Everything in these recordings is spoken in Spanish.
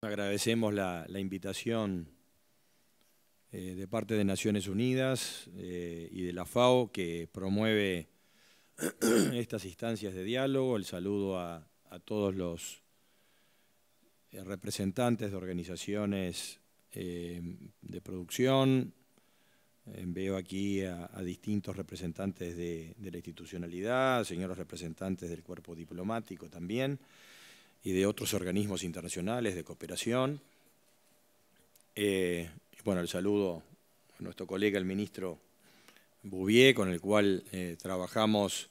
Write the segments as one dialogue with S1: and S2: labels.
S1: Agradecemos la, invitación eh, de parte de Naciones Unidas eh, y de la FAO que promueve estas instancias de diálogo. El saludo a, todos los eh, representantes de organizaciones de producción. veo aquí a, distintos representantes de, de la institucionalidad, señores representantes del cuerpo diplomático también y de otros organismos internacionales de cooperación. Eh, bueno, el saludo a nuestro colega, el ministro Bouvier, con el cual eh, trabajamos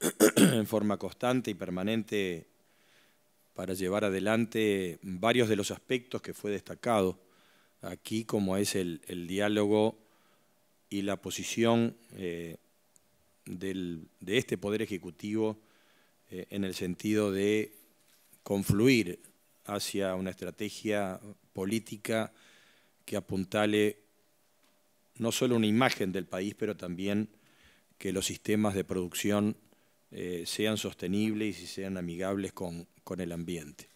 S1: en forma constante y permanente para llevar adelante varios de los aspectos que fue destacado aquí, como es el, diálogo y la posición eh, de este Poder Ejecutivo en el sentido de confluir hacia una estrategia política que apuntale no solo una imagen del país, pero también que los sistemas de producción eh, sean sostenibles y sean amigables con, el ambiente.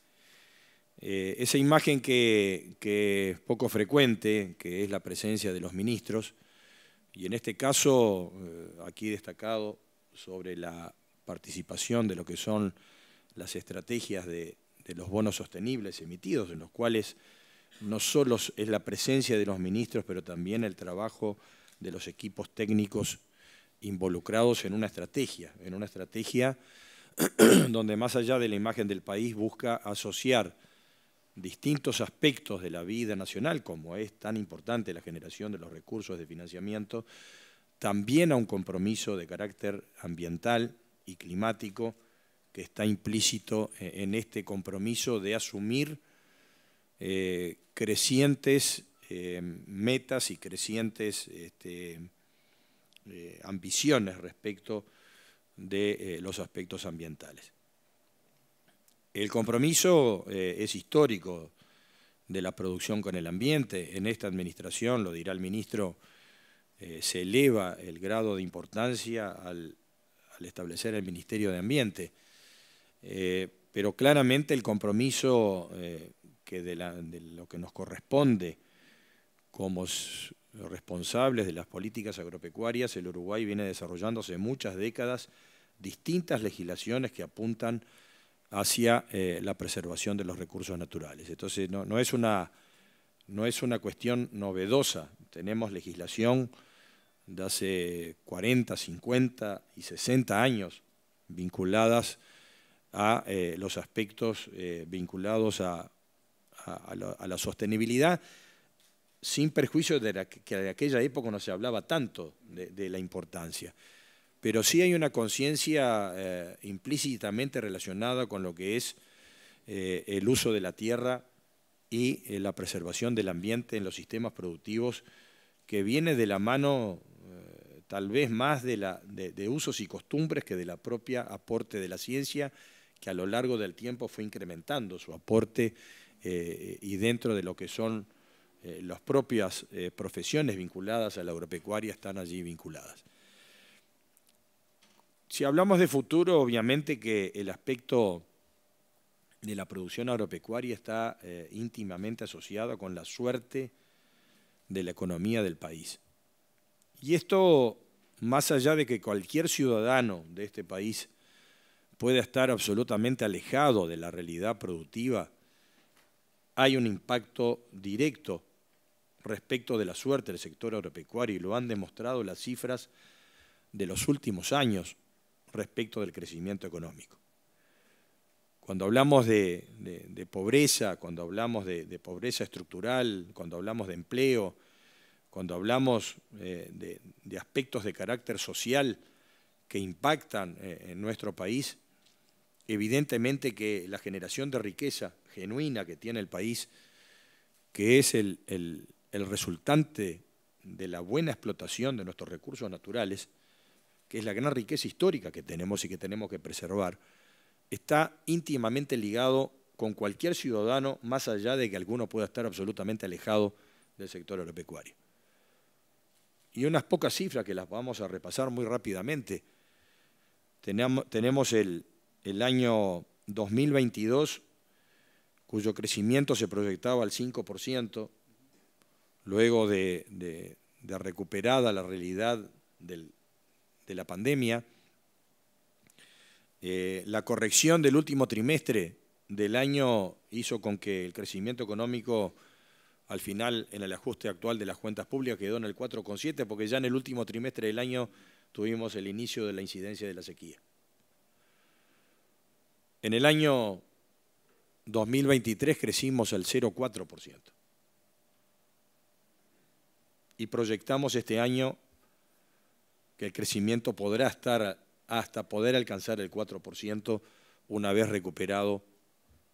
S1: Eh, esa imagen que, es poco frecuente, que es la presencia de los ministros, y en este caso, eh, aquí destacado sobre la participación de lo que son las estrategias de, los bonos sostenibles emitidos, en los cuales no solo es la presencia de los ministros, pero también el trabajo de los equipos técnicos involucrados en una estrategia, en una estrategia donde más allá de la imagen del país busca asociar distintos aspectos de la vida nacional, como es tan importante la generación de los recursos de financiamiento, también a un compromiso de carácter ambiental y climático, que está implícito e-, en este compromiso de asumir eh, crecientes eh, metas y crecientes este, eh, ambiciones respecto de los aspectos ambientales. El compromiso es histórico de la producción con el ambiente. En esta administración, lo dirá el ministro, se eleva el grado de importancia al establecer el Ministerio de Ambiente eh, pero claramente el compromiso eh, que de, lo que nos corresponde como responsables de las políticas agropecuarias, el Uruguay viene desarrollando hace muchas décadas distintas legislaciones que apuntan hacia eh, la preservación de los recursos naturales. Entonces, no, es una, no es una cuestión novedosa. Tenemos legislación de hace 40, 50 y 60 años vinculadas a eh, los aspectos eh, vinculados a, la, sostenibilidad, sin perjuicio de que de aquella época no se hablaba tanto de, la importancia. Pero sí hay una conciencia eh, implícitamente relacionada con lo que es el uso de la tierra y la preservación del ambiente en los sistemas productivos, que viene de la mano tal vez más de, de, usos y costumbres que de la propia aporte de la ciencia que a lo largo del tiempo fue incrementando su aporte eh, y dentro de lo que son eh, las propias eh, profesiones vinculadas a la agropecuaria están allí vinculadas. Si hablamos de futuro, obviamente que el aspecto de la producción agropecuaria está íntimamente asociado con la suerte de la economía del país. Y esto, más allá de que cualquier ciudadano de este país pueda estar absolutamente alejado de la realidad productiva, hay un impacto directo respecto de la suerte del sector agropecuario y lo han demostrado las cifras de los últimos años respecto del crecimiento económico. Cuando hablamos de, pobreza, cuando hablamos de, pobreza estructural, cuando hablamos de empleo, cuando hablamos eh, de, aspectos de carácter social que impactan eh, en nuestro país, Evidentemente que la generación de riqueza genuina que tiene el país, que es el, resultante de la buena explotación de nuestros recursos naturales, que es la gran riqueza histórica que tenemos y que tenemos que preservar, está íntimamente ligado con cualquier ciudadano, más allá de que alguno pueda estar absolutamente alejado del sector agropecuario. Y unas pocas cifras que las vamos a repasar muy rápidamente. Tenemos, tenemos el, el año 2022, cuyo crecimiento se proyectaba al 5%, luego de, recuperada la realidad de la pandemia. Eh, la corrección del último trimestre del año hizo con que el crecimiento económico al final en el ajuste actual de las cuentas públicas quedó en el 4,7 porque ya en el último trimestre del año tuvimos el inicio de la incidencia de la sequía. En el año 2023 crecimos al 0,4% y proyectamos este año que el crecimiento podrá estar hasta poder alcanzar el 4% una vez recuperado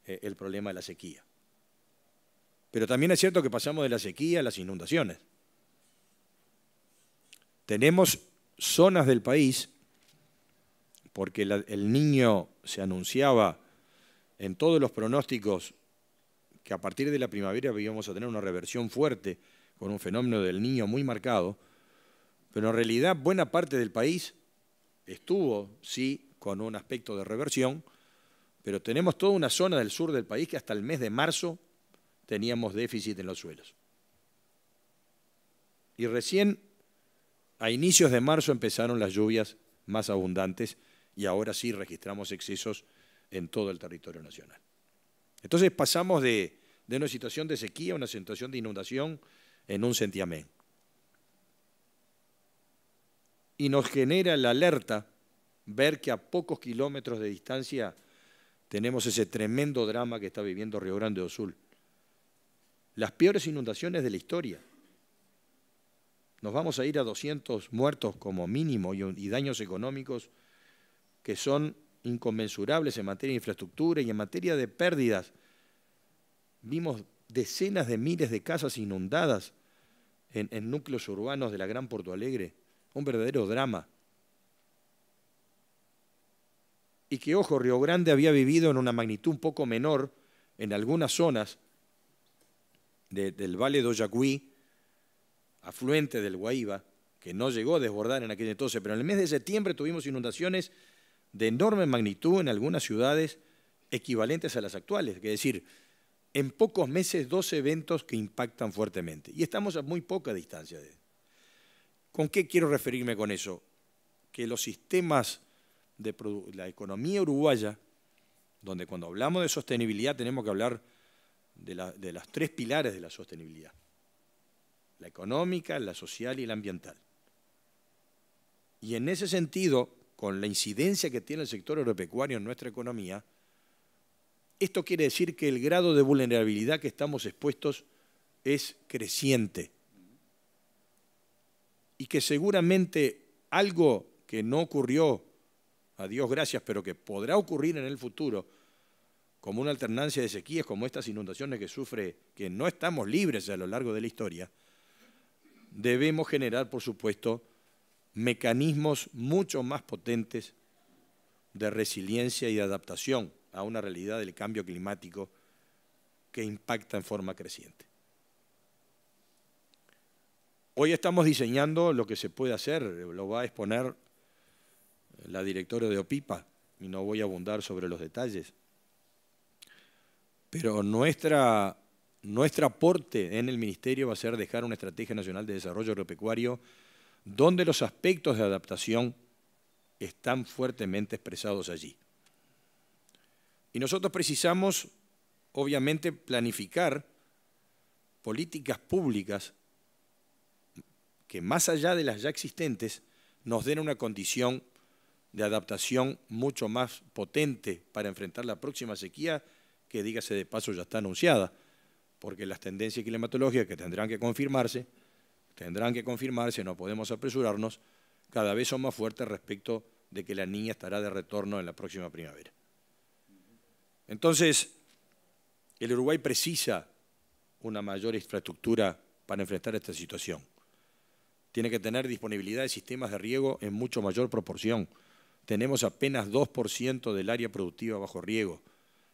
S1: eh, el problema de la sequía. Pero también es cierto que pasamos de la sequía a las inundaciones. Tenemos zonas del país, porque el niño se anunciaba en todos los pronósticos que a partir de la primavera íbamos a tener una reversión fuerte con un fenómeno del niño muy marcado, pero en realidad buena parte del país estuvo, sí, con un aspecto de reversión, pero tenemos toda una zona del sur del país que hasta el mes de marzo teníamos déficit en los suelos. Y recién a inicios de marzo empezaron las lluvias más abundantes y ahora sí registramos excesos en todo el territorio nacional. Entonces pasamos de, una situación de sequía a una situación de inundación en un centiamén. Y nos genera la alerta ver que a pocos kilómetros de distancia tenemos ese tremendo drama que está viviendo Río Grande do Sul las peores inundaciones de la historia. Nos vamos a ir a 200 muertos como mínimo y, daños económicos que son inconmensurables en materia de infraestructura y en materia de pérdidas. Vimos decenas de miles de casas inundadas en, núcleos urbanos de la Gran Porto Alegre. Un verdadero drama. Y que, ojo, Río Grande había vivido en una magnitud un poco menor en algunas zonas del Valle de Oyacuí, afluente del Guaíba, que no llegó a desbordar en aquel entonces, pero en el mes de septiembre tuvimos inundaciones de enorme magnitud en algunas ciudades equivalentes a las actuales, es decir, en pocos meses dos eventos que impactan fuertemente. Y estamos a muy poca distancia de ¿Con qué quiero referirme con eso? Que los sistemas de la economía uruguaya, donde cuando hablamos de sostenibilidad tenemos que hablar de, las los tres pilares de la sostenibilidad. La económica, la social y la ambiental. Y en ese sentido, con la incidencia que tiene el sector agropecuario en nuestra economía, esto quiere decir que el grado de vulnerabilidad que estamos expuestos es creciente. Y que seguramente algo que no ocurrió, a Dios gracias, pero que podrá ocurrir en el futuro, como una alternancia de sequías, como estas inundaciones que sufre, que no estamos libres a lo largo de la historia, debemos generar, por supuesto, mecanismos mucho más potentes de resiliencia y de adaptación a una realidad del cambio climático que impacta en forma creciente. Hoy estamos diseñando lo que se puede hacer, lo va a exponer la directora de OPIPA, y no voy a abundar sobre los detalles. Pero nuestra, nuestro aporte en el Ministerio va a ser dejar una Estrategia Nacional de Desarrollo Agropecuario donde los aspectos de adaptación están fuertemente expresados allí. Y nosotros precisamos, obviamente, planificar políticas públicas que más allá de las ya existentes nos den una condición de adaptación mucho más potente para enfrentar la próxima sequía que dígase de paso ya está anunciada, porque las tendencias climatológicas que tendrán que confirmarse, tendrán que confirmarse, no podemos apresurarnos, cada vez son más fuertes respecto de que la niña estará de retorno en la próxima primavera. Entonces, el Uruguay precisa una mayor infraestructura para enfrentar esta situación. Tiene que tener disponibilidad de sistemas de riego en mucho mayor proporción. Tenemos apenas 2% del área productiva bajo riego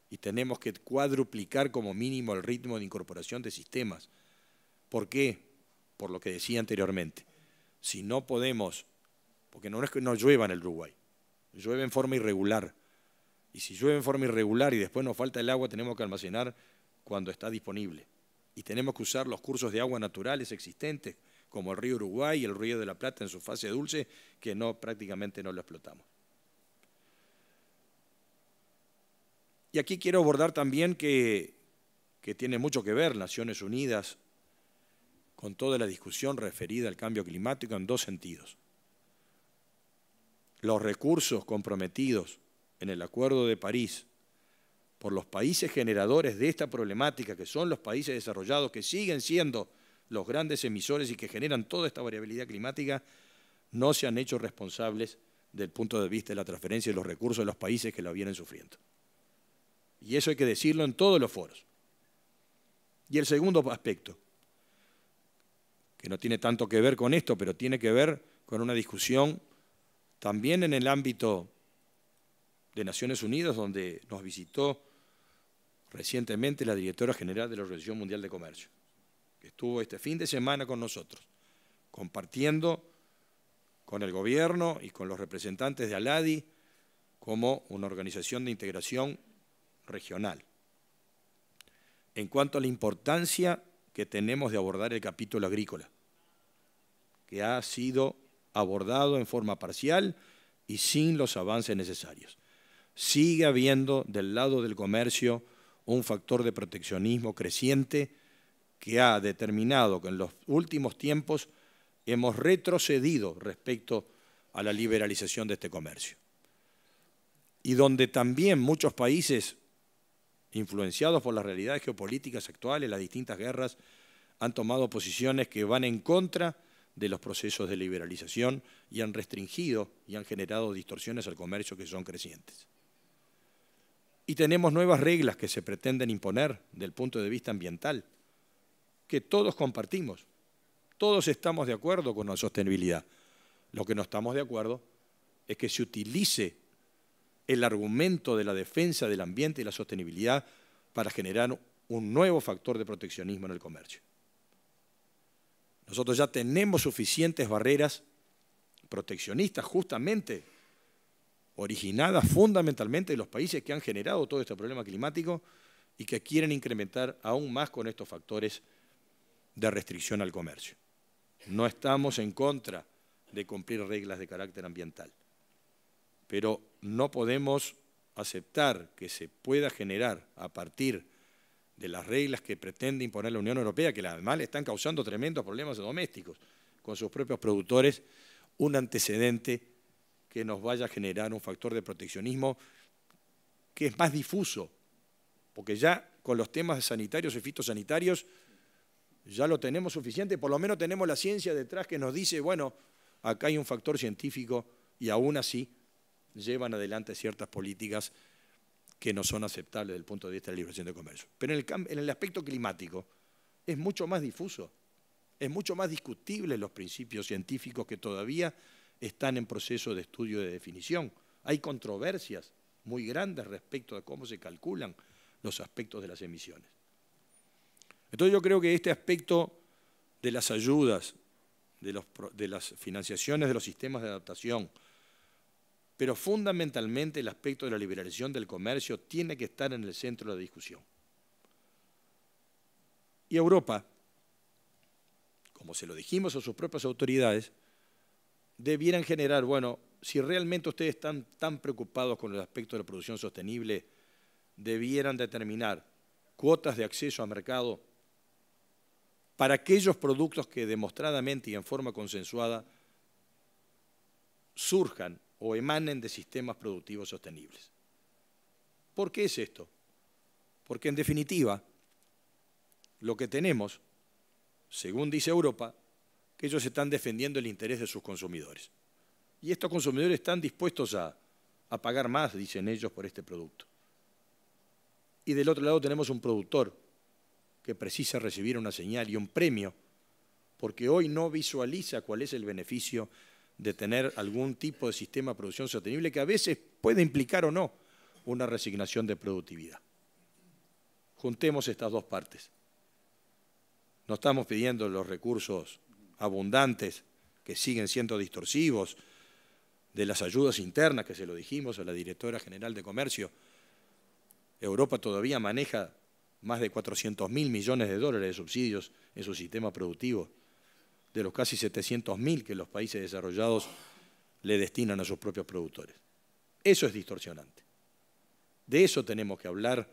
S1: y tenemos que cuadruplicar como mínimo el ritmo de incorporación de sistemas. ¿Por qué? Por lo que decía anteriormente. Si no podemos, porque no es que no llueva en el Uruguay, llueve en forma irregular. Y si llueve en forma irregular y después nos falta el agua, tenemos que almacenar cuando está disponible. Y tenemos que usar los cursos de agua naturales existentes, como el río Uruguay y el río de la Plata en su fase dulce, que no prácticamente no lo explotamos. Y aquí quiero abordar también que, que tiene mucho que ver Naciones Unidas con toda la discusión referida al cambio climático en dos sentidos. Los recursos comprometidos en el Acuerdo de París por los países generadores de esta problemática, que son los países desarrollados, que siguen siendo los grandes emisores y que generan toda esta variabilidad climática, no se han hecho responsables del punto de vista de la transferencia de los recursos de los países que lo vienen sufriendo. Y eso hay que decirlo en todos los foros. Y el segundo aspecto, que no tiene tanto que ver con esto, pero tiene que ver con una discusión también en el ámbito de Naciones Unidas, donde nos visitó recientemente la directora general de la Organización Mundial de Comercio, que estuvo este fin de semana con nosotros, compartiendo con el gobierno y con los representantes de ALADI como una organización de integración regional. En cuanto a la importancia que tenemos de abordar el capítulo agrícola, que ha sido abordado en forma parcial y sin los avances necesarios. Sigue habiendo del lado del comercio un factor de proteccionismo creciente que ha determinado que en los últimos tiempos hemos retrocedido respecto a la liberalización de este comercio. Y donde también muchos países, influenciados por las realidades geopolíticas actuales, las distintas guerras, han tomado posiciones que van en contra de los procesos de liberalización y han restringido y han generado distorsiones al comercio que son crecientes. Y tenemos nuevas reglas que se pretenden imponer del punto de vista ambiental, que todos compartimos. Todos estamos de acuerdo con la sostenibilidad. Lo que no estamos de acuerdo es que se utilice el argumento de la defensa del ambiente y la sostenibilidad para generar un nuevo factor de proteccionismo en el comercio. Nosotros ya tenemos suficientes barreras proteccionistas justamente originadas fundamentalmente de los países que han generado todo este problema climático y que quieren incrementar aún más con estos factores de restricción al comercio. No estamos en contra de cumplir reglas de carácter ambiental, pero no podemos aceptar que se pueda generar a partir de las reglas que pretende imponer la Unión Europea, que además le están causando tremendos problemas domésticos con sus propios productores, un antecedente que nos vaya a generar un factor de proteccionismo que es más difuso, porque ya con los temas sanitarios y fitosanitarios ya lo tenemos suficiente, por lo menos tenemos la ciencia detrás que nos dice, bueno, acá hay un factor científico y aún así llevan adelante ciertas políticas que no son aceptables desde el punto de vista de la liberación de comercio. Pero en el, aspecto climático es mucho más difuso, es mucho más discutible los principios científicos que todavía están en proceso de estudio de definición. Hay controversias muy grandes respecto a cómo se calculan los aspectos de las emisiones. Entonces yo creo que este aspecto de las ayudas, de las financiaciones de los sistemas de adaptación, pero fundamentalmente el aspecto de la liberalización del comercio tiene que estar en el centro de la discusión. Y Europa, como se lo dijimos a sus propias autoridades, debieran generar, bueno, si realmente ustedes están tan preocupados con el aspecto de la producción sostenible, debieran determinar cuotas de acceso al mercado para aquellos productos que demostradamente y en forma consensuada surjan o emanen de sistemas productivos sostenibles. ¿Por qué es esto? Porque en definitiva, lo que tenemos, según dice Europa, que ellos están defendiendo el interés de sus consumidores. Y estos consumidores están dispuestos a, pagar más, dicen ellos, por este producto. Y del otro lado tenemos un productor que precisa recibir una señal y un premio, porque hoy no visualiza cuál es el beneficio de tener algún tipo de sistema de producción sostenible que a veces puede implicar o no una resignación de productividad. Juntemos estas dos partes. No estamos pidiendo los recursos abundantes que siguen siendo distorsivos, de las ayudas internas, que se lo dijimos a la directora general de Comercio, Europa todavía maneja más de 400 mil millones de dólares de subsidios en su sistema productivo, de los casi 700 mil que los países desarrollados le destinan a sus propios productores. Eso es distorsionante. De eso tenemos que hablar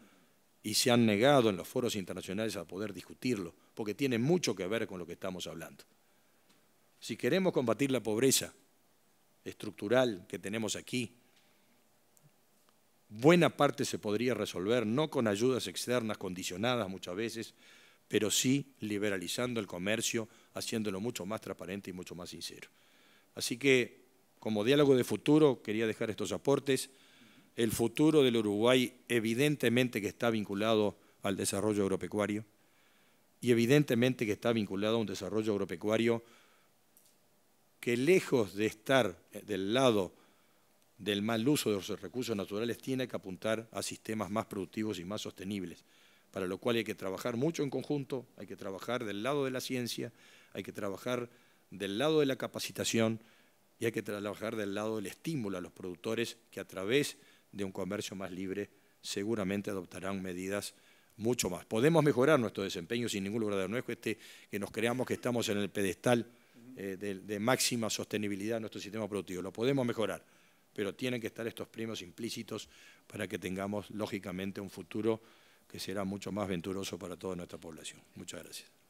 S1: y se han negado en los foros internacionales a poder discutirlo, porque tiene mucho que ver con lo que estamos hablando. Si queremos combatir la pobreza estructural que tenemos aquí, buena parte se podría resolver no con ayudas externas condicionadas muchas veces, pero sí liberalizando el comercio, haciéndolo mucho más transparente y mucho más sincero. Así que, como diálogo de futuro, quería dejar estos aportes. El futuro del Uruguay evidentemente que está vinculado al desarrollo agropecuario y evidentemente que está vinculado a un desarrollo agropecuario que lejos de estar del lado del mal uso de los recursos naturales tiene que apuntar a sistemas más productivos y más sostenibles, para lo cual hay que trabajar mucho en conjunto, hay que trabajar del lado de la ciencia, hay que trabajar del lado de la capacitación y hay que trabajar del lado del estímulo a los productores que a través de un comercio más libre seguramente adoptarán medidas mucho más. Podemos mejorar nuestro desempeño sin ningún lugar de que, este, que nos creamos que estamos en el pedestal eh, de, máxima sostenibilidad en nuestro sistema productivo. Lo podemos mejorar, pero tienen que estar estos primos implícitos para que tengamos, lógicamente, un futuro que será mucho más venturoso para toda nuestra población. Muchas gracias.